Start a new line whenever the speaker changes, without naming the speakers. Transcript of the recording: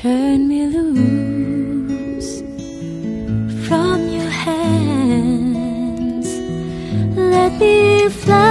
Turn me loose from your hands. Let me fly.